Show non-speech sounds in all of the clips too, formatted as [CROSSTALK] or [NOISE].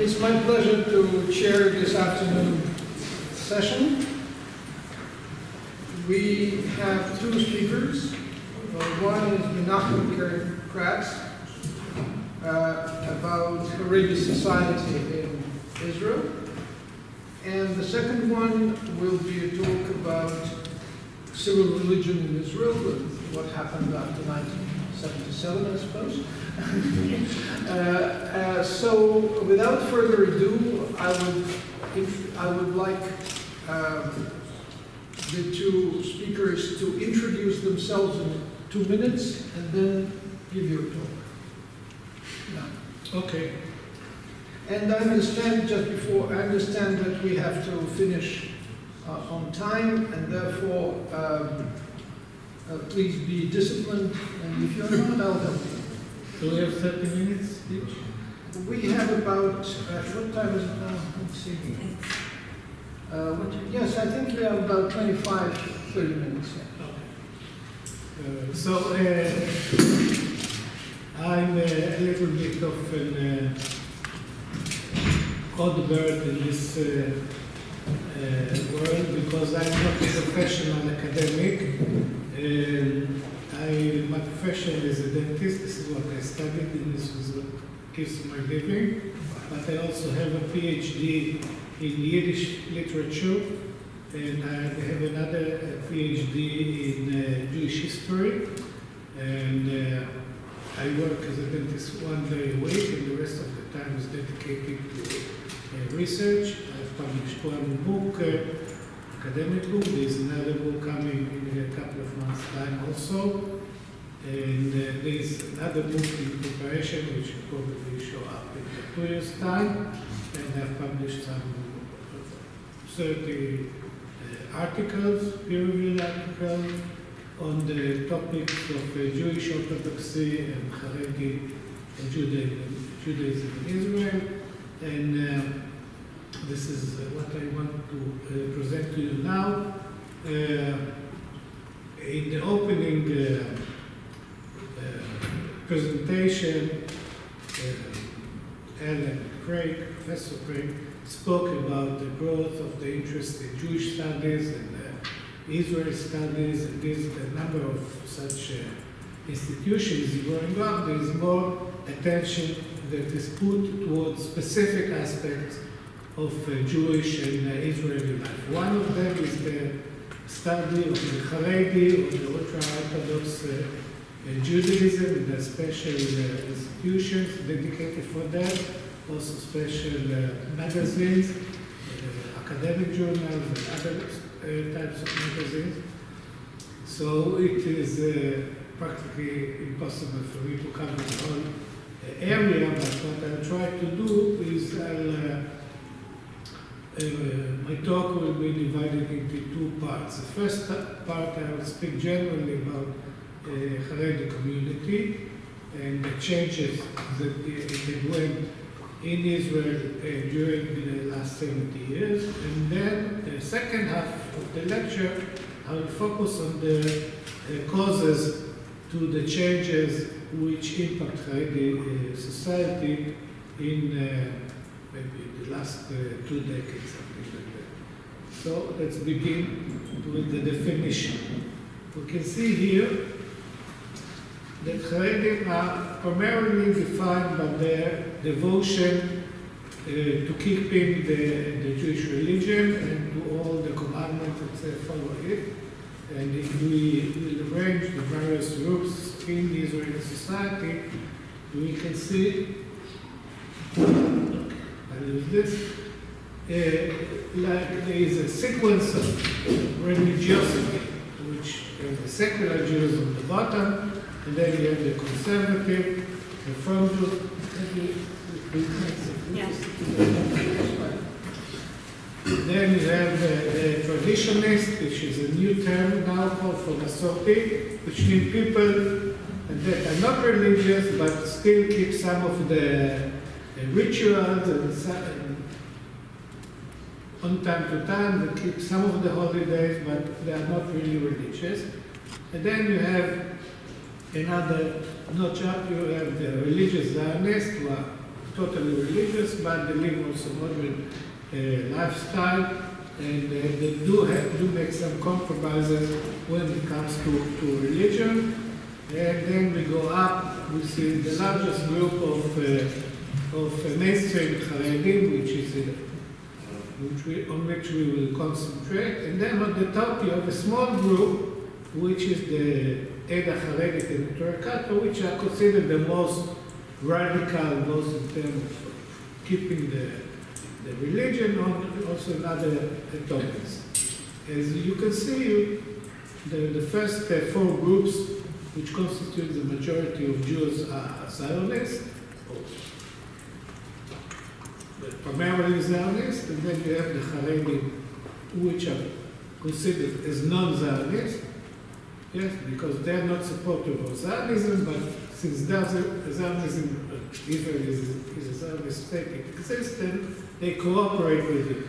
It's my pleasure to chair this afternoon session. We have two speakers. Uh, One is Menahem Kratz uh, about Haredi society in Israel. And the second one will be a talk about civil religion in Israel, and what happened after 1977, I suppose. [LAUGHS] Uh, uh, So without further ado, I would, if, I would like um, the two speakers to introduce themselves in two minutes and then give you a talk. Yeah. Okay. And I understand, just before, I understand that we have to finish uh, on time, and therefore, um, please be disciplined, and if you're not, I'll help you. Do we have 30 minutes each? We have about, uh, what time is it now? Let's see. Uh, what- Yes, I think we have about 25, 30 minutes. yeah. Uh, So, uh, I'm uh, a little bit of an uh, odd bird in this uh, uh, world because I'm not a professional academic. Um, I, my profession is a dentist, this is what I studied, and this is what gives my living. But I also have a PhD in Yiddish literature, and I have another uh, PhD in uh, Jewish history. And uh, I work as a dentist one day a week, and the rest of the time is dedicated to uh, research. I've published one book, uh, academic book. There's another book coming in a couple of months' time also. And uh, there's another book in preparation, which will probably show up in two years' time. And I've published some 30 uh, articles, peer-reviewed articles, on the topics of uh, Jewish Orthodoxy and Haredi uh, Judaism, Judaism in Israel. And uh, this is what I want to uh, present to you now. Uh, in the opening uh, presentation, Ellen Craig, Professor Craig, spoke about the growth of the interest in Jewish studies and uh, Israel studies, and there's a number of such uh, institutions growing up. There is more attention that is put towards specific aspects of uh, Jewish and uh, Israeli life. One of them is the study of the Haredi, or the ultra-Orthodox uh, Judaism, and the special institutions dedicated for that, also special magazines, academic journals, and other types of magazines. So it is uh, practically impossible for me to cover the whole area, but what I'll try to do is I'll, uh, uh, my talk will be divided into two parts. The first part I will speak generally about uh, Haredi community and the changes that it went in Israel uh, during the last 70 years. And then the second half of the lecture, I will focus on the uh, causes to the changes which impact Haredi uh, society in uh, maybe the last uh, two decades, something like that. So let's begin with the definition. We can see here that Haredim are primarily defined by their devotion uh, to keeping the, the Jewish religion and to all the commandments that follow it. And if we will arrange the various groups in the Israeli society, we can see, use this, uh, like there is a sequence of religiosity, which is the secular Jews on the bottom, and then you have the conservative, the reform Jews. Can you repeat that? Yes. then you have the, the traditionist, which is a new term now called for Masorti, which means people that are not religious but still keep some of the, the rituals and, on time to time, they keep some of the holidays, but they are not really religious. And then you have another notch up, you have the religious Zionists who are totally religious, but they live also modern uh, lifestyle, and uh, they do have, do make some compromises when it comes to, to religion. And then we go up, we see the largest group of, uh, of mainstream Haredim, which is uh, which we, on which we will concentrate. And then on the top you have a small group, which is the Eda Haredit and Neturei Karta, which are considered the most radical, most in terms of keeping the, the religion, on also in other topics. As you can see, the, the first uh, four groups, which constitute the majority of Jews, are Zionists, primarily Zionists, and then you have the Haredim, which are considered as non-Zionists, yes, because they're not supportive of Zionism, but since Zionism, uh, Israel is, is a Zionist state, it exists, they cooperate with it.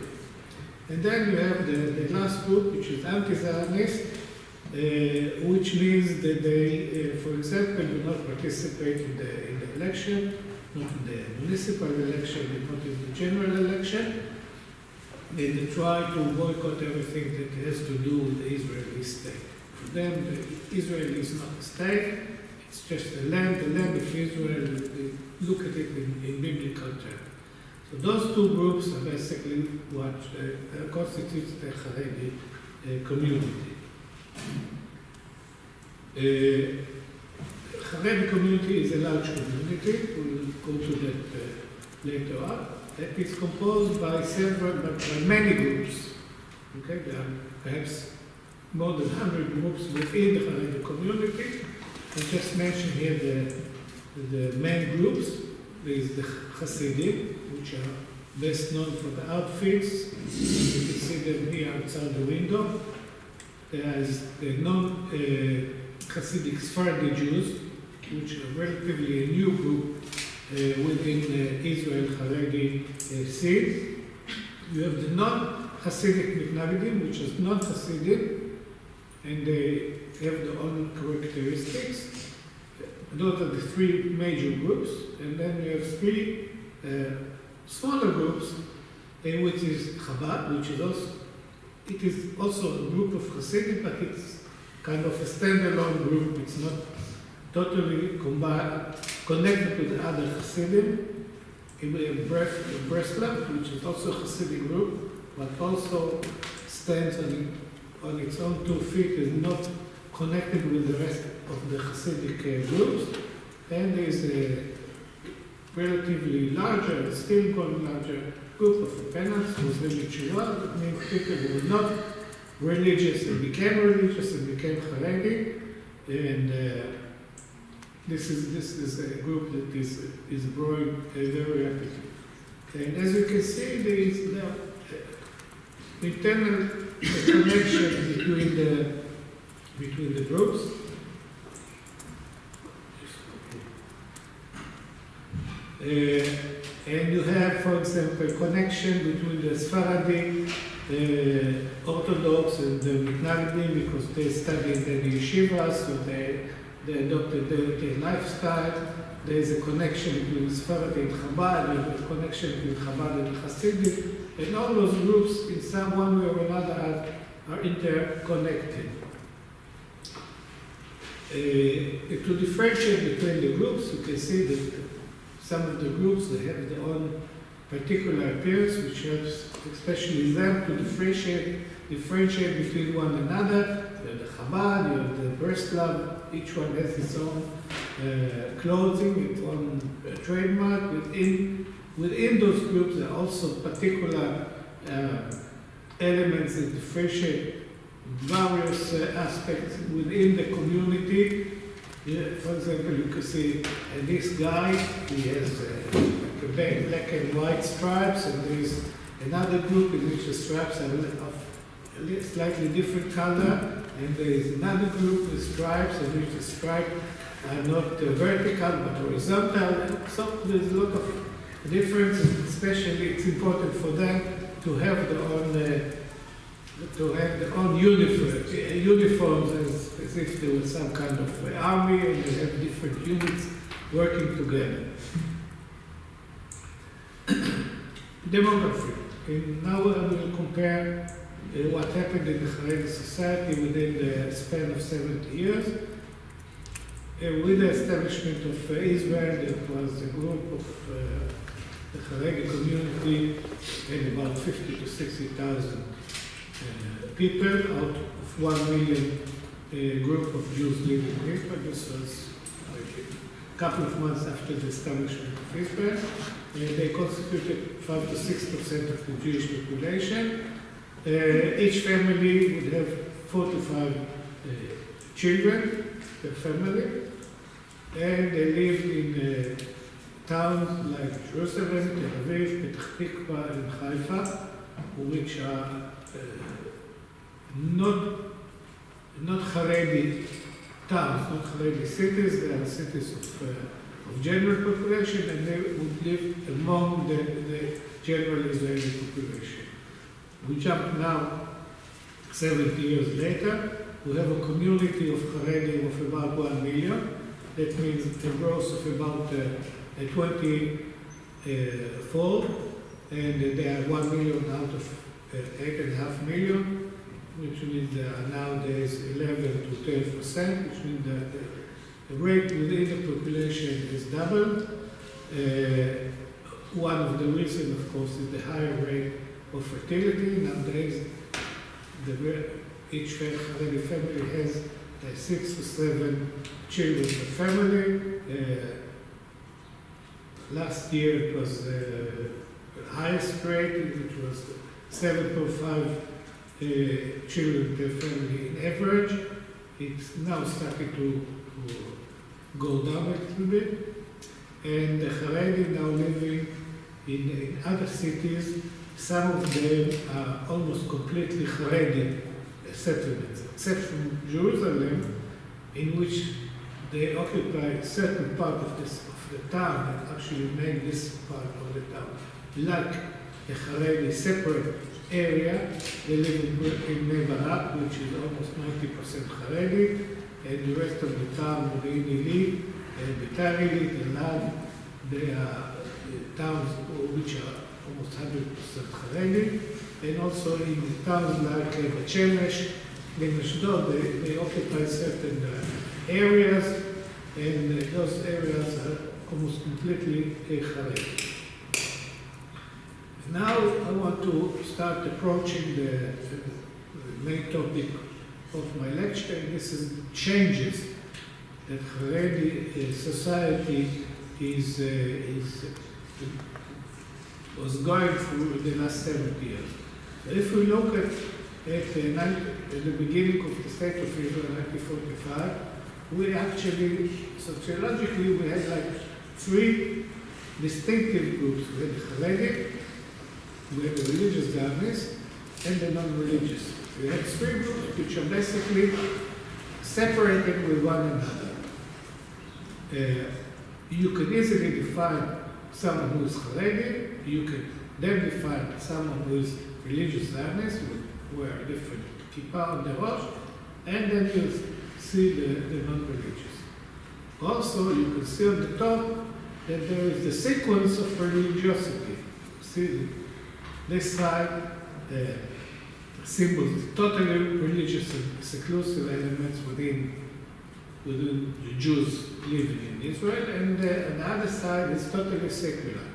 And then you have the, the last group, which is anti-Zionist, uh, which means that they, uh, for example, do not participate in the, in the election, not in the municipal election, not in the general election. They try to boycott everything that has to do with the Israeli state. For them, the Israel is not a state, it's just a land, the land of Israel, look at it in, in biblical terms. So those two groups are basically what uh, uh, constitutes the Haredi uh, community. Uh, Haredi community is a large community. We'll go to that uh, later on. That is composed by several, but by many groups. Okay, there are perhaps more than 100 groups within the Haredi community. I just mentioned here the, the main groups. There is the Hasidim, which are best known for the outfits. You can see them here outside the window. There is the non-Hasidic Sephardi Jews, which are relatively a new group uh, within the Israel Haredi uh, scene. You have the non-Hasidic Mitnagedim, which is non-Hasidic, and they have their own characteristics. Those are the three major groups, and then you have three uh, smaller groups, uh, which is Chabad, which is also it is also a group of Hasidim, but it's kind of a standalone group. It's not totally combined, connected with the other Hasidim. And we have Bres- which is also a Hasidic group, but also stands on, on its own two feet, is not connected with the rest of the Hasidic uh, groups. And there is a relatively larger, still growing larger group of repentance, Muslim Yeshiva, that means people who were not religious and became religious and became Haredi. And uh, this is this is a group that is is growing very rapidly. And as you can see, there is the internal connection between the between the groups. Uh, and you have, for example, a connection between the Sephardi uh, Orthodox and the Mitnagdim because they study in the yeshivas, so they, they adopted their lifestyle. There is a connection between Sephardi and Chabad, a connection between Chabad and Hasidim, and all those groups in some one way or another are, are interconnected. Uh, to differentiate between the groups, you can see that some of the groups they have their own particular appearance, which helps especially them to differentiate differentiate between one another. You have the Chabad, you have the Breslov, each one has its own uh, clothing, its own uh, trademark. Within within those groups, there are also particular uh, elements that differentiate various uh, aspects within the community. Yeah, for example, you can see uh, this guy, he has uh, like black, and white stripes, and there's Another group in which the stripes are of a slightly different color, and there is another group with stripes in which the stripes are not uh, vertical but horizontal. So there's a lot of difference, especially it's important for them to have their own uh, to have their own uniform, uh, uniforms as, as if they were some kind of uh, army and they have different units working together. [COUGHS] Demography. And now I will compare what happened in the Haredi society within the span of 70 years. With the establishment of uh, Israel, there was a group of uh, the Haredi community had about 50 to 60,000 uh, people out of 1 million group of Jews living in Israel. This was like a couple of months after the establishment of Israel. They constituted 5 to 6 percent of the Jewish population. Uh, each family would have four to five uh, children per family, and they lived in towns like Jerusalem, Tel Aviv, Petah Tikva, and Haifa, which are uh, not not Haredi towns, not Haredi cities. They are cities of, uh, of general population, and they would live among the, the general Israeli population. We jump now 70 years later. We have a community of Haredi of about 1 million. That means a growth of about uh, 20 uh, and there are 1 million out of uh, 8.5 million, which means are nowadays 11 to 12 percent, which means that the, the rate within the population is doubled. Uh, one of the reasons, of course, is the higher rate of fertility. Nowadays, the, each Haredi family has uh, six to seven children per family. Uh, last year it was the highest rate, which was 7.5 uh, children per family in average. It's now starting to, to go down a little bit. And the Haredi now living in, in other cities some of them are almost completely Haredi settlements, except from Jerusalem, in which they occupy a certain part of, this, of the town that actually make this part of the town like a Haredi separate area. They live in, in Bnei Brak, which is almost 90% Haredi, and the rest of the town, Modi'in Ili, Beitar Ili, Elad, they are uh, towns which are almost 100% Haredi, and also in the towns like uh, Bet Shemesh, in Ashdod, they, they occupy certain uh, areas, and uh, those areas are almost completely uh, Haredi. Now I want to start approaching the, the main topic of my lecture, and this is changes that Haredi uh, society is, uh, is was going through the last 70 years. If we look at, at, at the beginning of the state of Israel, 1945, we actually, sociologically, we had like three distinctive groups. We had the Haredi, we had the religious Zionists, and the non-religious. We had three groups which are basically separated with one another. Uh, you can easily define someone who is Haredi, you can then define someone who is religious Zionist, who wear different kippah on the Rosh, and then you see the, the non-religious. Also, you can see on the top that there is the sequence of religiosity. See, this side, the symbols, totally religious and seclusive elements within within the Jews living in Israel, and uh, on the other side is totally secular.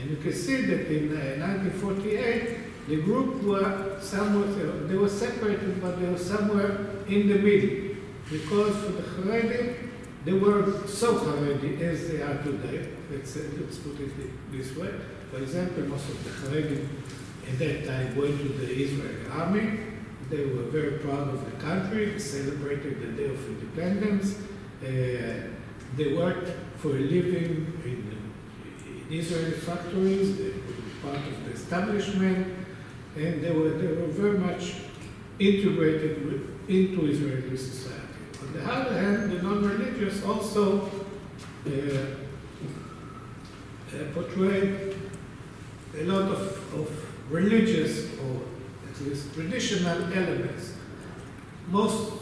And you can see that in uh, 1948, the group were somewhat, uh, they were separated, but they were somewhere in the middle. Because for the Haredi, they were so Haredi as they are today. Let's, uh, let's put it this way. For example, most of the Haredi at that time went to the Israeli army. They were very proud of the country, celebrated the Day of Independence. Uh, they worked for a living in, in Israeli factories. They were part of the establishment, and they were, they were very much integrated with, into Israeli society. On the other hand, the non-religious also uh, uh, portrayed a lot of, of religious or at least traditional elements. Most,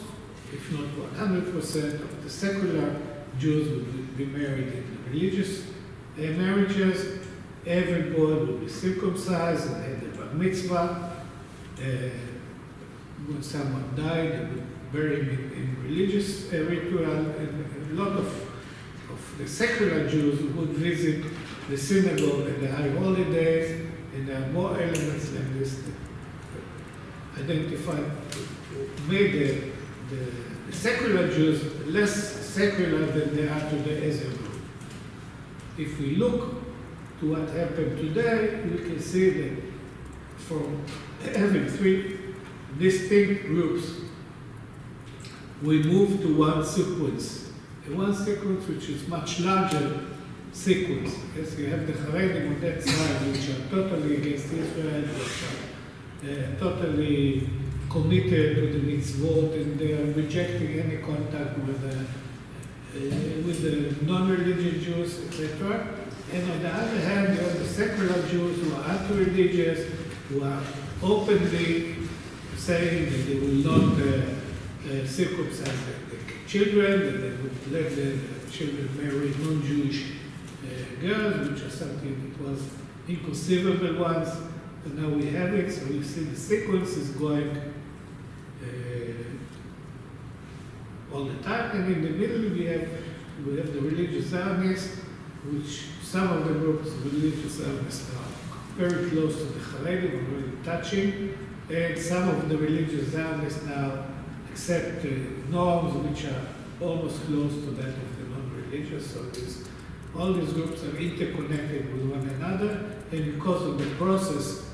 if not 100% of the secular Jews would be married in religious uh, marriages. Every boy would be circumcised and had a bar mitzvah. Uh, when someone died, they would bury him in, in religious uh, ritual. And, a lot of, of the secular Jews would visit the synagogue at the high holidays, and there are more elements like this that identify, made the, the, the secular Jews less secular than they are today as a. If we look to what happened today, we can see that from [CLEARS THROAT] having three distinct groups, we move to one sequence. And one sequence which is much larger sequence. Yes, you have the Haredim on that side, which are totally against Israel, which are uh, totally committed to the mitzvot, and they are rejecting any contact with the, with the non-religious Jews, etc. And on the other hand, you have the secular Jews who are anti-religious, who are openly saying that they will not uh, uh, circumcise the, the children, that they would let the children marry non-Jewish uh, girls, which is something that was inconceivable once, and now we have it, so we see the sequence is going uh, all the time, and in the middle we have we have the religious Zionists, which some of the groups, of religious Zionists, are very close to the Haredim, really touching, and some of the religious Zionists now accept uh, norms which are almost close to that of the non-religious. So all these groups are interconnected with one another, and because of the process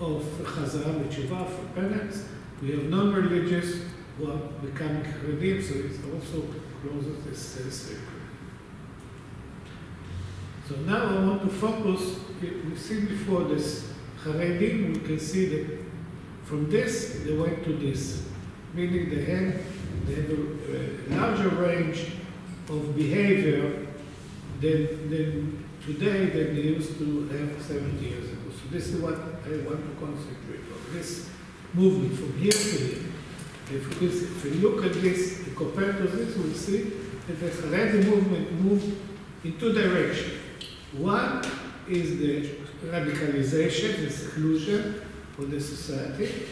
of Chazara B'Tshuva for penance, we have non-religious who are becoming Haredim, so it also closes this uh, circle. So now I want to focus, we've seen before this Haredim, we can see that from this they went to this, meaning they had, they have a, a larger range of behavior than, than today than they used to have 70 years ago. So this is what I want to concentrate on, this movement from here to here. If we, if we look at this, and compare to this, we'll see that the Haredi movement moved in two directions. One is the radicalization, the seclusion of the society,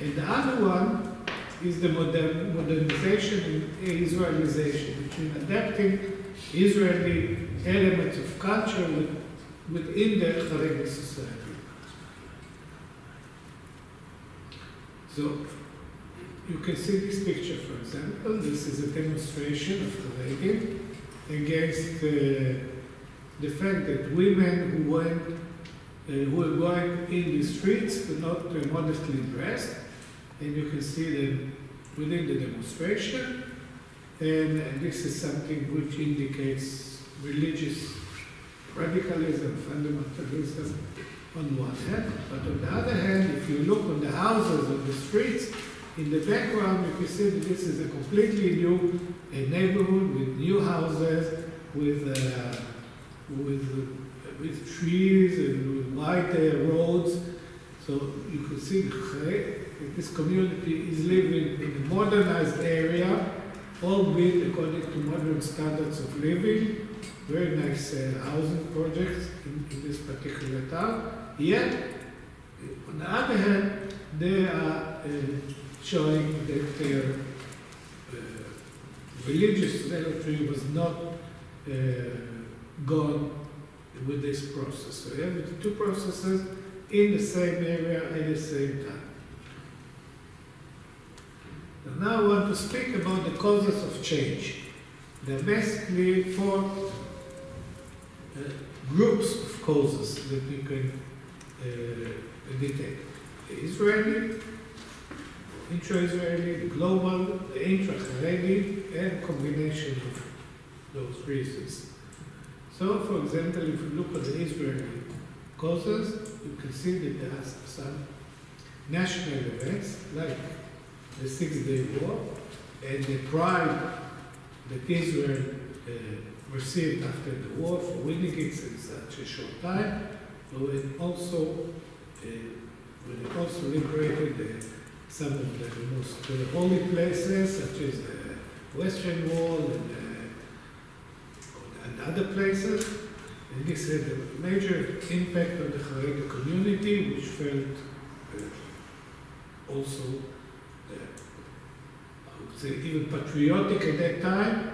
and the other one is the modern, modernization and Israelization, between adapting Israeli elements of culture with, within the Haredi society. So you can see this picture, for example. This is a demonstration of Haredi against uh, the fact that women who went, uh, who were going in the streets were not uh, modestly dressed, and you can see them within the demonstration. And, and this is something which indicates religious radicalism, fundamentalism on one hand, but on the other hand, if you look on the houses on the streets, in the background you can see that this is a completely new neighborhood with new houses, with uh, with with trees and with wide uh, roads. So you can see that this community is living in a modernized area, albeit according to modern standards of living. Very nice uh, housing projects in, in this particular town. Yet, on the other hand, they are uh, showing that their uh, religious zealotry was not uh, gone with this process. So you have two processes in the same area at the same time. And now I want to speak about the causes of change. There are basically four uh, groups of causes that you can uh, detect. The Israeli, intra-Israeli, global, the intra-Haredi, and combination of those reasons. So, for example, if you look at the Israeli causes, you can see that there are some national events like the Six Day War and the pride that Israel uh, received after the war for winning it in such a short time, but it also uh, when it also liberated uh, some of the most holy places, such as the Western Wall and, uh, and other places. And this had a major impact on the Haredi community, which felt uh, also, uh, I would say, even patriotic at that time.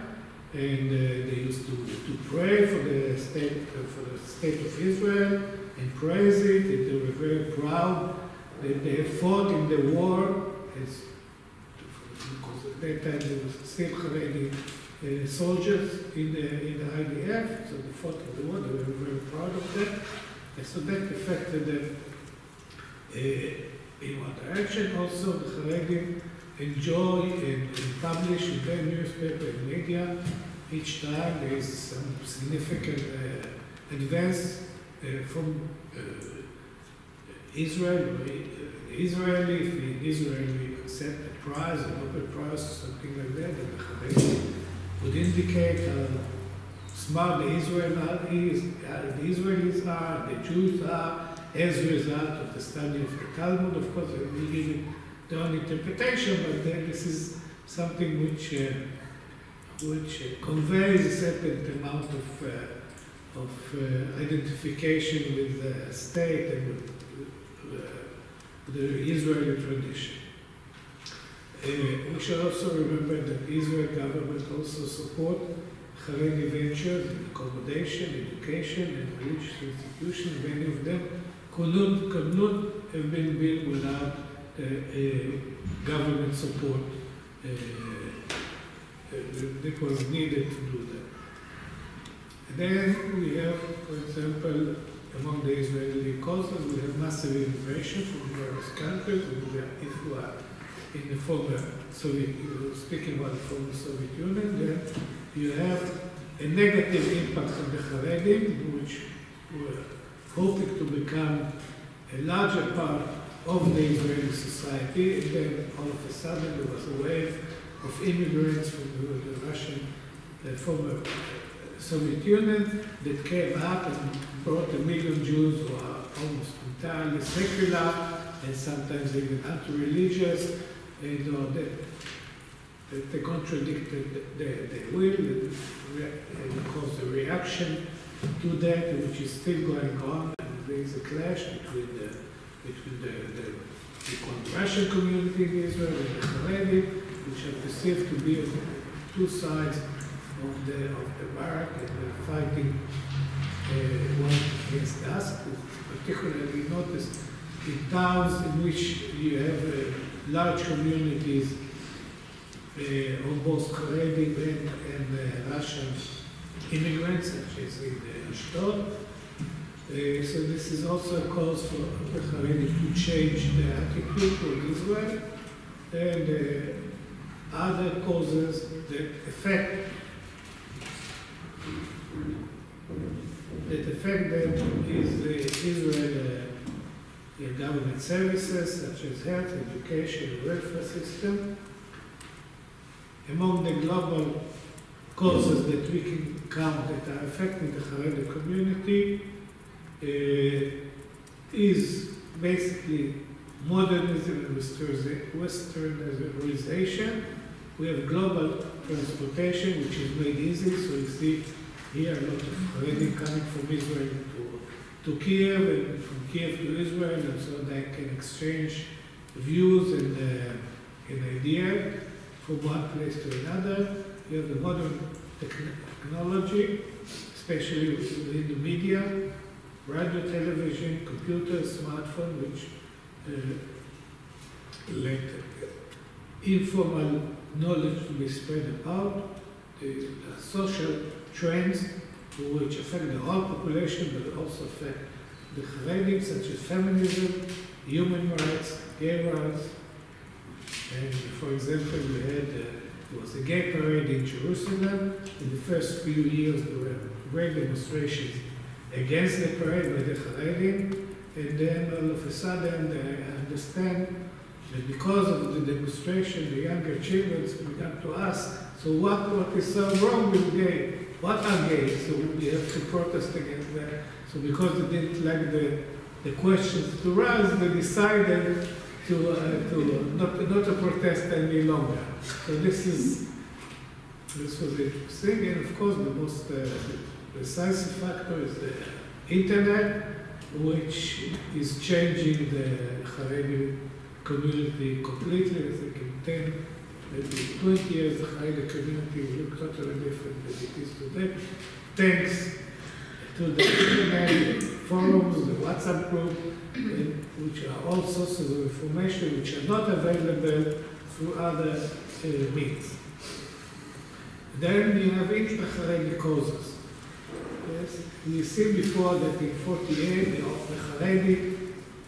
And uh, they used to, to pray for the state for the state of Israel and praise it. And they were very proud that they fought in the war. As, because at that time there was still Haredi uh, soldiers in the in the IDF, so they fought in the war. They were very proud of that. And so that affected them uh, in one direction. Also, the Haredim enjoy and, and publish in their newspaper and media each time there is some significant uh, advance uh, from uh, Israel, Israeli, if the Israeli accept a prize, a Nobel Prize, or something like that, Haredim would indicate how smart the, Israel is, the Israelis are, the Jews are, as a result of the study of the Talmud. Of course, we give it their own interpretation, but then this is something which uh, which uh, conveys a certain amount of uh, of uh, identification with the state and with the Israeli tradition. Uh, we should also remember that the Israel government also support Haredi ventures in accommodation, education, and religious institutions. Many of them could not, could not have been built without uh, uh, government support. Uh, that was needed to do that. Then we have, for example, among the Israeli causes, we have massive immigration from various countries. If we are in the former Soviet, speaking about the former Soviet Union, then you have a negative impact on the Haredim, which were hoping to become a larger part of the Israeli society, and then all of a sudden there was a wave of immigrants from the, Russian, the former Soviet Union, that came up and brought a million Jews who are almost entirely secular and sometimes even anti-religious, you know, they contradicted their, their will and, and caused a reaction to that, which is still going on. And there is a clash between the between the, the, the Russian community in Israel and the which are perceived to be two sides of the of the and they're fighting uh, one against the other. Particularly noticed in towns in which you have uh, large communities uh, of both Haredi and, and uh, Russian immigrants, such as in uh, Ashdod. Uh, so this is also a cause for the Haredi to change their attitude toward Israel. And uh, other causes that affect that affect them is the Israel uh, government services such as health, education, welfare system. Among the global causes that we can count that are affecting the Haredi community uh, is basically modernism and westernization. We have global transportation, which is made easy. So you see here a lot of Haredi coming from Israel to, to Kiev and from Kiev to Israel, and so they can exchange views and, uh, and ideas from one place to another. You have the modern technology, especially in the media, radio, television, computer, smartphone, which uh, let informal knowledge to be spread about, the, the social trends which affect the whole population but also affect the Haredim, such as feminism, human rights, gay rights. And for example, we had uh, there was a gay parade in Jerusalem. In the first few years, there were great demonstrations against the parade by the Haredim. and then all of a sudden they understand that because of the demonstration, the younger children began to ask, so what, what is so wrong with gay? What are gay? So we have to protest against that. So because they didn't like the, the questions to raise, they decided to, uh, to not, not to protest any longer. So this is, this was interesting, and of course the most uh, decisive factor is the internet, which is changing the Haredi community completely. I think in 10, maybe 20 years, the Haredi community will look totally different than it is today. Thanks to the internet, forums, the WhatsApp group, which are all sources of information which are not available through other uh, means. Then you have intra-Haredi causes. Yes, we see before that in 48, the, Haredi,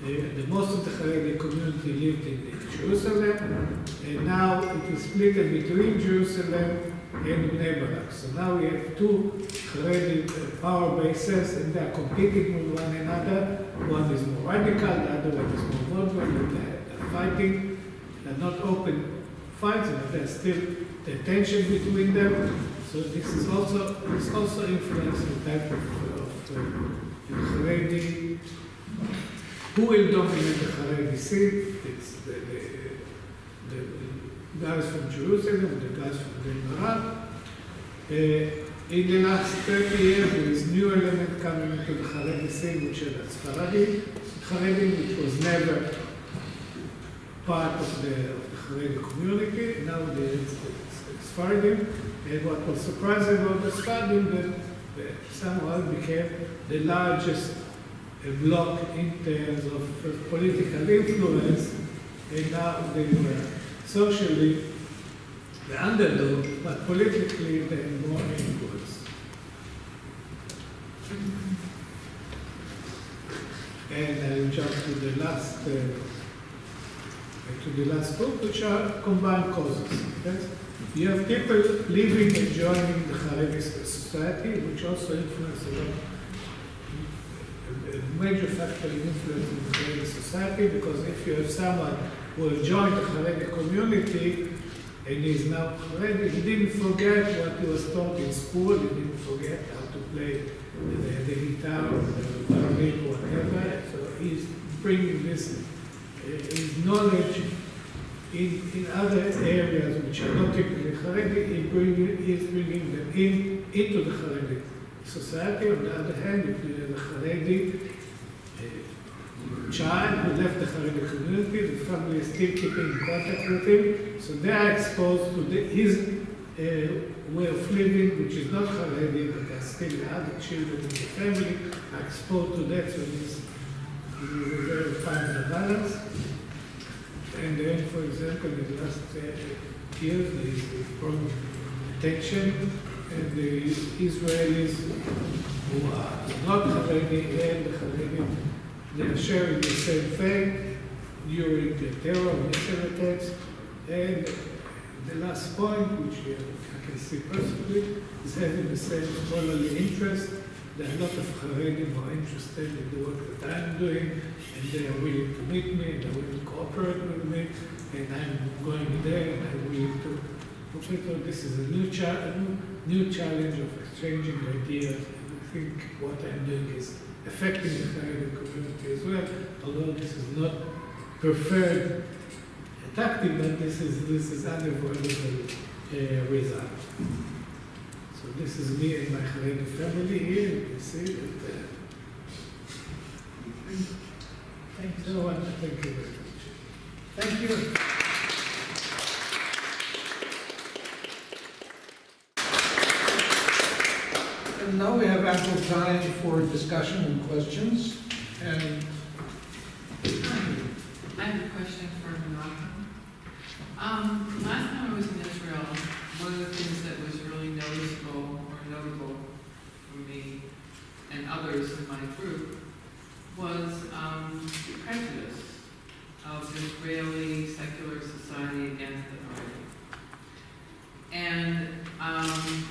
the most of the Haredi community lived in, Jerusalem, and now it is split between Jerusalem and Bnei. So now we have two Haredi uh, power bases, and they are competing with one another. One is more radical, the other one is more moderate, and they are fighting. They're not open fights, but there's still the tension between them. So this is also this also influences the type of, of uh, Haredi. Who will dominate the Haredi scene? It's the, the, the guys from Jerusalem, the guys from Bnei Barak. Uh, in the last 30 years, there is new element coming into the Haredi scene, which is the Sfaradi Haredi, which was never part of the, of the Haredi community. Now the Sfaradim. And what was surprising about the Sfaradim, that somehow became the largest uh, bloc in terms of uh, political influence. And now they were socially the underdog, but politically they more influence. And I will jump to the last, uh, to the last group, which are combined causes. Yes? You have people living and joining the Haredi society, which also influence a lot. Major factor in influencing the Haredi society, because if you have someone who has joined the Haredi community, and he's now Haredi, he didn't forget what he was taught in school, he didn't forget how to play the, the guitar or the violin or whatever, so he's bringing this, uh, his knowledge in, in other areas which are not typically Haredi, he, bring, he is bringing them in into the Haredi society. On the other hand, if you have a Haredi child who left the Haredi community, the family is still keeping in contact with him, so they are exposed to the, his uh, way of living, which is not Haredi, but they are still other children in the family are exposed to that, so this is very fine the balance. And then, for example, in the last uh, years, there is a problem tension, and the Israelis who are not Haredi and the Haredi, they are sharing the same fate during the terror missile attacks. And the last point, which I can see personally, is having the same scholarly interest. There are a lot of Haredim who are interested in the work that I'm doing, and they are willing to meet me, and they're willing to cooperate with me, and I'm going there, and I'm willing to this is a new, cha- new challenge of exchanging ideas. I think what I'm doing is affecting the Haredi community as well, although this is not preferred tactic, but this is this is unavoidable uh, result. So this is me and my Haredi family here. You see that. Uh, Thank you so much. Thank you very much. Thank you. Now we have ample time for discussion and questions. And I have a question for Menahem. Um, last time I was in Israel, one of the things that was really noticeable or notable for me and others in my group was um, the prejudice of Israeli secular society against the Haredi. And um,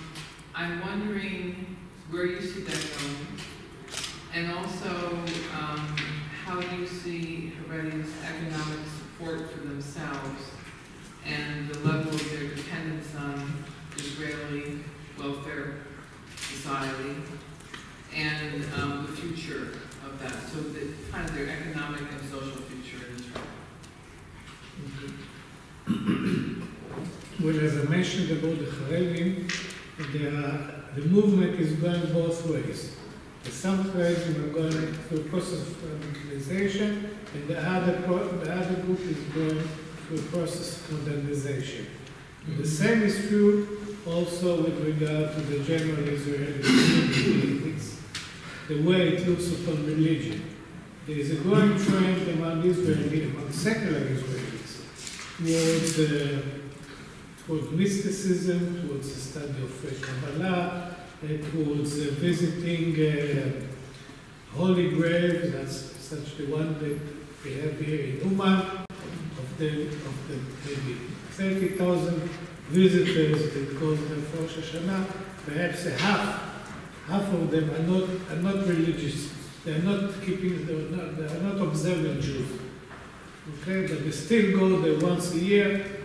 I'm wondering where you see that going, and also um, how see Haredis economic support for themselves and the level of their dependence on Israeli welfare society and um, the future of that, so the, kind of their economic and social future in Israel. Well, as I mentioned about the Haredim, the, the movement is going both ways. The Some Haredim are going through a process of radicalization, and the other, the other group is going through a process of modernization. The same is true also with regard to the general Israeli. It's the way it looks upon religion. There is a growing trend among Israeli, among secular Israelis, towards, uh, towards mysticism, towards the study of uh, Kabbalah, uh, towards uh, visiting uh, holy graves, that's such the one that we have here in Uman, of the, of the maybe 30,000 visitors that go there for Rosh Hashanah, perhaps a half, half of them are not, are not religious. They are not keeping, they are not, they are not observant Jews. Okay, but they still go there once a year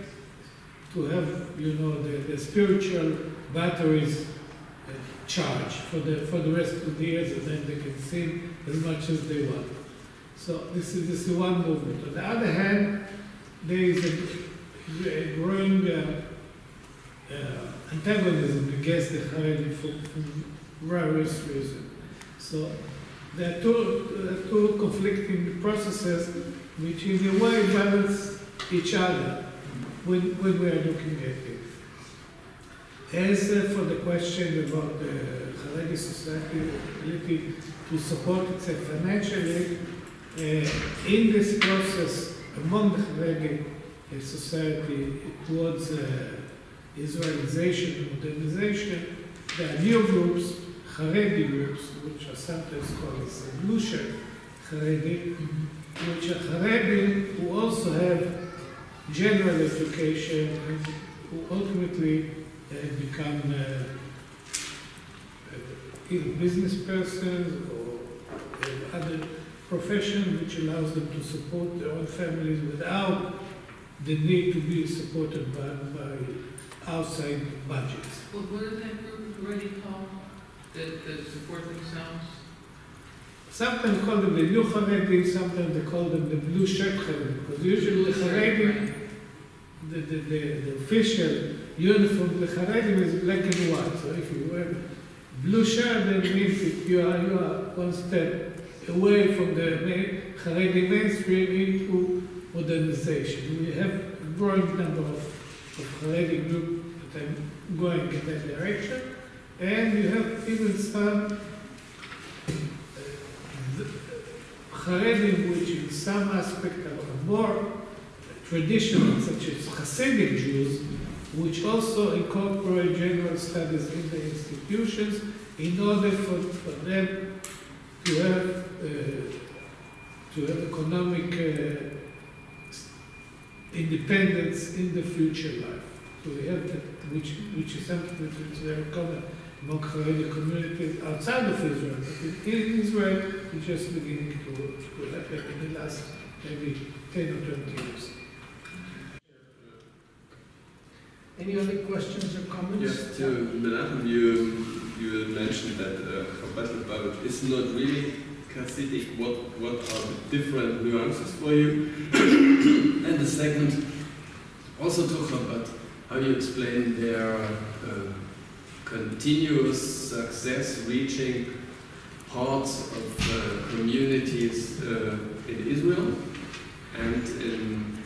to have, you know, the, the spiritual batteries uh, charged for the, for the rest of the years, and then they can sin as much as they want. So this is, this is one movement. On the other hand, there is a, a growing uh, uh, antagonism against the Haredim for, for various reasons. So there are two, uh, two conflicting processes which in a way balance each other when, when we are looking at it. As uh, for the question about the Haredi society ability to support itself financially, uh, in this process among the Haredi uh, society towards uh, Israelization and modernization, there are new groups, Haredi groups, which are sometimes called as shirt Haredi, which are Haredi who also have general education and who ultimately uh, become uh, uh, either business persons or other professions which allows them to support their own families without the need to be supported by, by outside budgets. What, what is that group already called, that, that support themselves? Sometimes call them the new Haredim, sometimes they call them the blue shirt Haredim, because usually Haredim, the, the, the, the official uniform of the Haredim is black and white. So if you wear blue shirt, then means that you are, you are one step away from the Haredi mainstream into modernization. We have a growing number of, of Haredi groups that are going in that direction, and you have even some Haredim, which in some aspect are more traditional, such as Hasidic Jews, which also incorporate general studies in the institutions in order for, for them to have, uh, to have economic uh, independence in the future life. So we have that, which, which is something that is very common among Haredi communities outside of Israel. But in, Israel, it's just beginning to, to happen in the last maybe 10 or 20 years. Any other questions or comments? Yes, to Menahem, you, you mentioned that uh, Chabad is not really Hasidic. What, what are the different nuances for you? [COUGHS] and the second, also to Chabad, how you explain their uh, continuous success reaching parts of uh, communities uh, in Israel and in,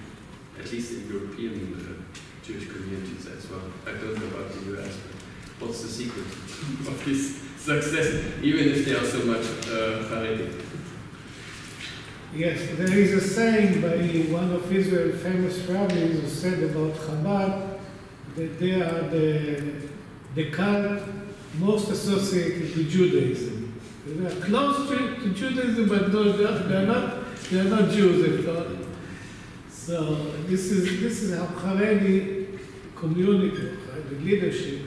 at least in European uh, Jewish communities as well. I don't know about the US, but what's the secret [LAUGHS] of this success, even if they are so much uh, Haredi? Yes, there is a saying by one of Israel's famous rabbis who said about Chabad that they are the, the cult most associated with Judaism. They are close to, to Judaism, but no, they are not, they are not Jews at all. So this is, this is how Haredi community, Haredi leadership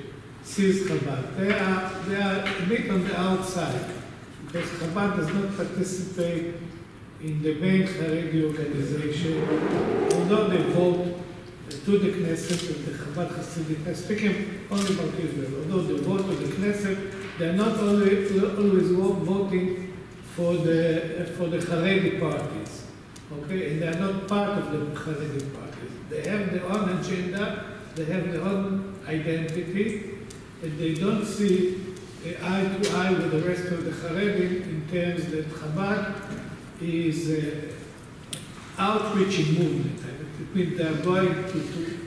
sees Chabad. They are, they are a bit on the outside because Chabad does not participate in the main Haredi organization, although they vote to the Knesset and the Chabad Hasidic, I'm speaking only about Israel, although they vote to the Knesset, they're not always, always voting for the, for the Haredi parties, okay? And they're not part of the Haredi parties. They have their own agenda, they have their own identity, and they don't see eye to eye with the rest of the Haredim in terms that Chabad is uh, outreaching movement. They are going to, to,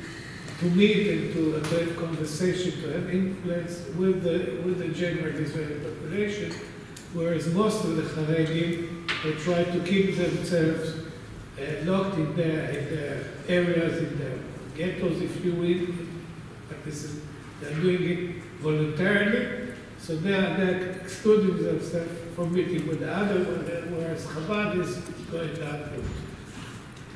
to meet and to, to have conversation, to have influence with the, with the general Israeli population, whereas most of the Haredim, they try to keep themselves uh, locked in their, in their areas, in their ghettos, if you will. But this is, they're doing it voluntarily, so they are they're excluding themselves from meeting with the other, whereas Chabad is going that route.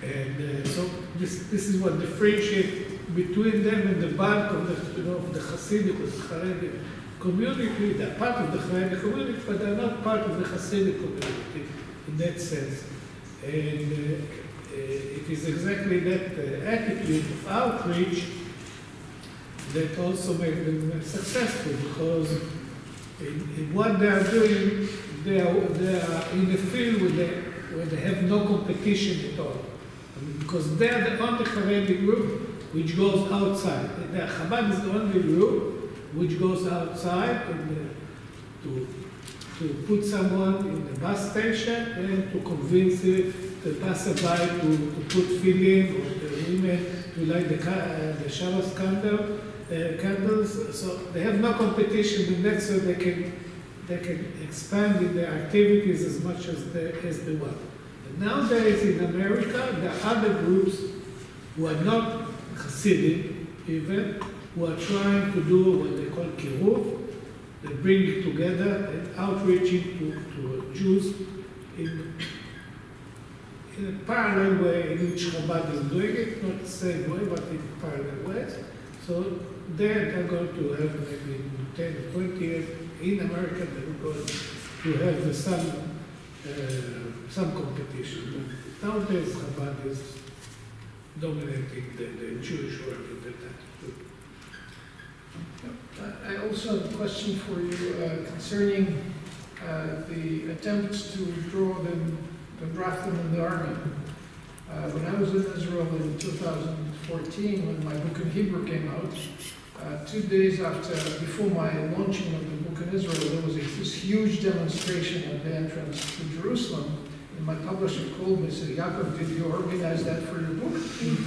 And uh, so this, this is what differentiates between them and the bulk of the, you know, of the Hasidic or the Haredi community. They're part of the Haredi community, but they're not part of the Hasidic community in that sense. And uh, uh, it is exactly that uh, attitude of outreach that also made them successful because in, in what they are doing, they are, they are in the field where they, where they have no competition at all. Because they are the only Haredi group which goes outside. The Chabad is the only group which goes outside to, to put someone in the bus station and to convince the, the passerby to, to put tefillin or the women to light the, uh, the Shabbos candle uh, candles, so they have no competition in that, so they can they can expand in their activities as much as they as they want. Nowadays in America, there are other groups who are not Hasidic even, who are trying to do what they call kiruv. They bring together and outreaching to, to Jews in, in a parallel way in which Chabad is doing it, not the same way, but in parallel ways. So there they're going to have maybe in 10 or 20 years in America they're going to have some uh, some competition. But nowadays Chabad is dominating the, the Jewish world that. I also have a question for you uh, concerning uh, the attempts to draw them, to draft them in the army. Uh, When I was in Israel in 2014, when my book in Hebrew came out, uh, two days after, before my launching of the book in Israel, there was a, this huge demonstration at the entrance to Jerusalem. And my publisher called me and said, Yaakov, did you organize that for your book?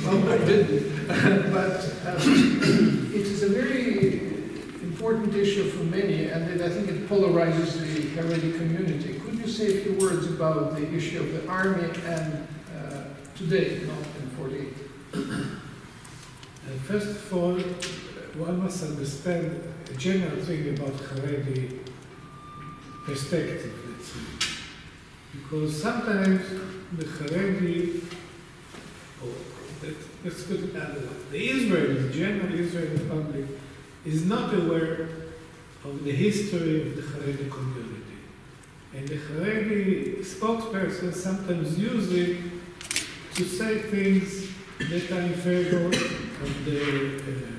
well, I didn't. [LAUGHS] but um, it is a very important issue for many, and it, I think it polarizes the Haredi community. Could you say a few words about the issue of the army and uh, today, not in 48? Uh, First of all, one must understand a general thing about Haredi perspective, let's say. Because sometimes the Haredi, or let- let's put it another way, the Israeli, general Israeli public, is not aware of the history of the Haredi community. And the Haredi spokesperson sometimes use it to say things that are in favor of the, uh, the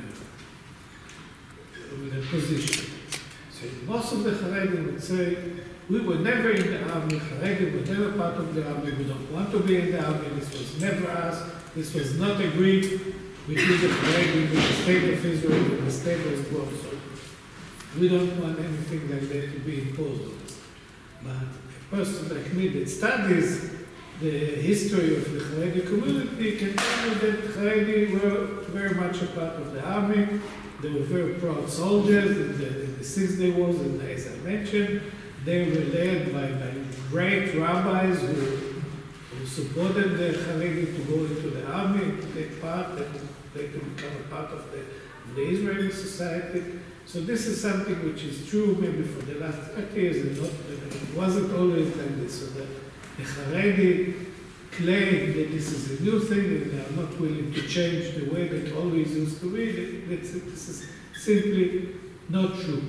position. So most of the Haredim would say, we were never in the army, Haredim were never part of the army, we don't want to be in the army, this was never us, this was not agreed between the Haredim, with the state of Israel, and the state of Israel. So we don't want anything like that to be imposed on us. But a person like me that studies the history of the Haredi community can tell you that Haredi were very much a part of the army. They were very proud soldiers in the, in the Six Day Wars, and as I mentioned, they were led by, by great rabbis who, who supported the Haredi to go into the army to take part and they to become a part of the, the Israeli society. So this is something which is true maybe for the last 30 years and not, it wasn't always like this. So the, the Haredi claim that this is a new thing and they are not willing to change the way that always used to be. That- That's, this is simply not true.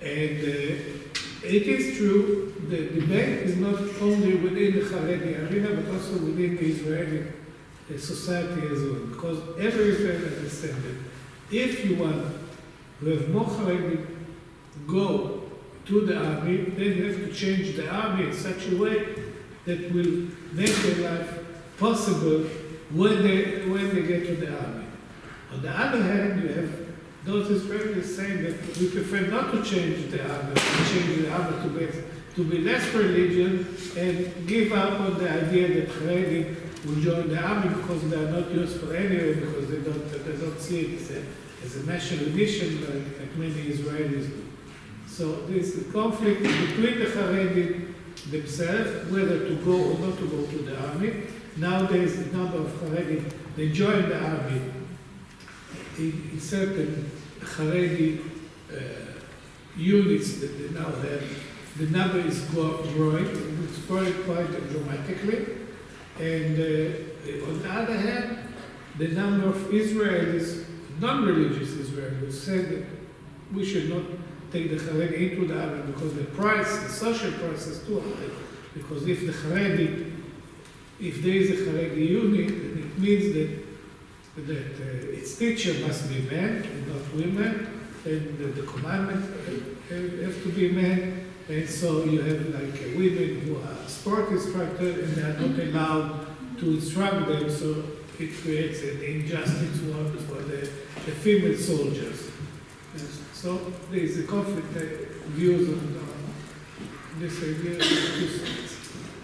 And uh, It is true, that the debate is not only within the Haredi arena, but also within the Israeli uh, society as well. Because every Israeli understands that if you want to have more Haredi go to the army, then you have to change the army in such a way that will make their life possible when they, when they get to the army. On the other hand, you have those Israelis saying that we prefer not to change the army, to change the army to be, to be less religious and give up on the idea that Haredi will join the army because they are not useful anyway, because they don't, they don't see it as a, as a national mission like, like many Israelis do. So a conflict between the Haredi themselves, whether to go or not to go to the army. Nowadays, the number of Haredi, they join the army in, in certain Haredi uh, units that they now have, the number is growing, it's growing quite dramatically. And uh, on the other hand, the number of Israelis, non-religious Israelis, said that we should not take the Haredi into the army because the price, the social price is too high. Because if the Haredi, if there is a Haredi unit, then it means that that uh, its teacher must be men and not women, and the, the commandments have, have to be men, and so you have like uh, women who are sport instructors and they are not allowed to instruct them, so it creates an injustice for, for the, the female soldiers. Yes. So there is a conflict uh, views on, this idea.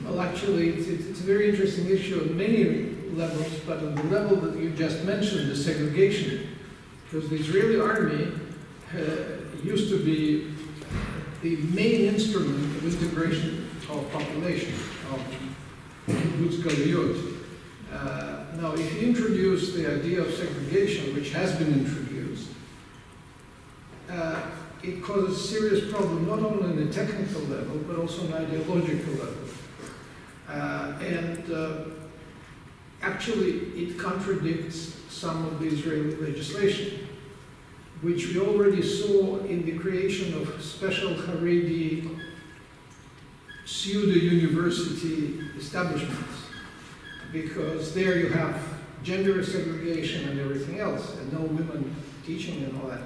Well, actually, it's, it's a very interesting issue on many levels, but on the level that you just mentioned, the segregation, because the Israeli army uh, used to be the main instrument of integration of population, of kibbutz galuyot. Uh, Now, if you introduce the idea of segregation, which has been introduced, uh, it causes serious problem, not only on a technical level, but also on the ideological level. Uh, and uh, actually, it contradicts some of the Israeli legislation, which we already saw in the creation of special Haredi pseudo-university establishments, because there you have gender segregation and everything else, and no women teaching and all that.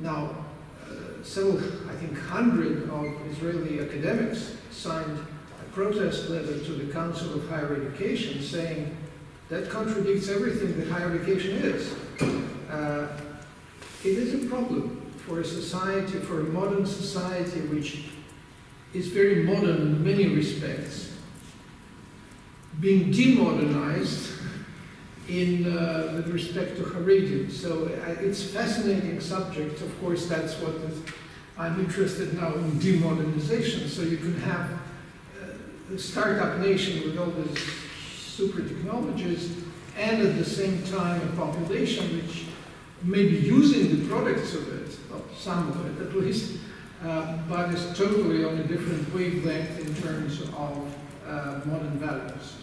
Now, uh, several, I think, hundred of Israeli academics signed a protest letter to the Council of Higher Education saying that contradicts everything that higher education is. Uh, it is a problem for a society, for a modern society which is very modern in many respects, being demodernized in uh, with respect to Haredim. So uh, it's fascinating subject. Of course, that's what I'm interested now in demodernization. So you can have uh, a startup nation with all these super technologies, and at the same time a population which may be using the products of it, some of it at least, uh, but is totally on a different wavelength in terms of uh, modern values.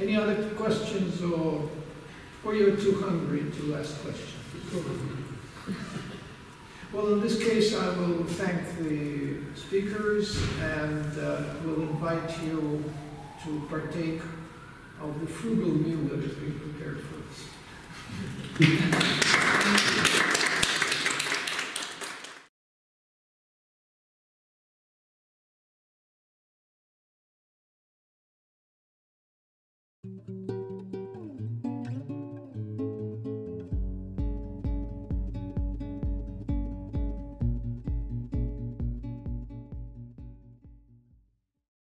Any other questions, or, or you're too hungry to ask questions? [LAUGHS] Well, in this case, I will thank the speakers and uh, will invite you to partake of the frugal meal that is being prepared for us. [LAUGHS]